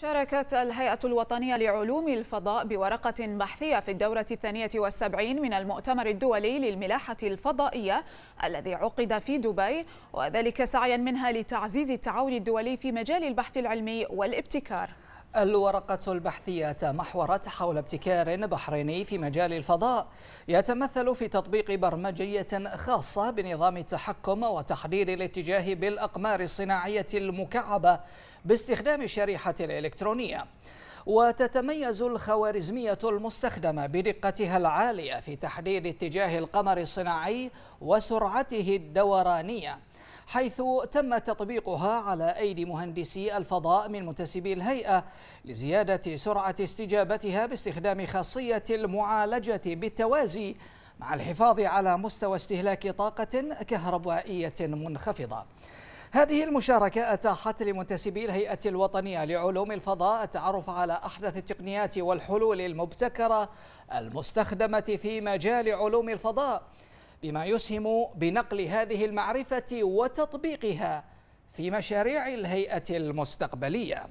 شاركت الهيئة الوطنية لعلوم الفضاء بورقة بحثية في الدورة الثانية والسبعين من المؤتمر الدولي للملاحة الفضائية الذي عقد في دبي وذلك سعيا منها لتعزيز التعاون الدولي في مجال البحث العلمي والابتكار. الورقة البحثية تمحورت حول ابتكار بحريني في مجال الفضاء. يتمثل في تطبيق برمجية خاصة بنظام التحكم وتحديد الاتجاه بالأقمار الصناعية المكعبة باستخدام الشريحة الإلكترونية. وتتميز الخوارزمية المستخدمة بدقتها العالية في تحديد اتجاه القمر الصناعي وسرعته الدورانية حيث تم تطبيقها على أيدي مهندسي الفضاء من منتسبي الهيئة لزيادة سرعة استجابتها باستخدام خاصية المعالجة بالتوازي مع الحفاظ على مستوى استهلاك طاقة كهربائية منخفضة. هذه المشاركة أتاحت لمنتسبي الهيئة الوطنية لعلوم الفضاء التعرف على أحدث التقنيات والحلول المبتكرة المستخدمة في مجال علوم الفضاء بما يسهم بنقل هذه المعرفة وتطبيقها في مشاريع الهيئة المستقبلية.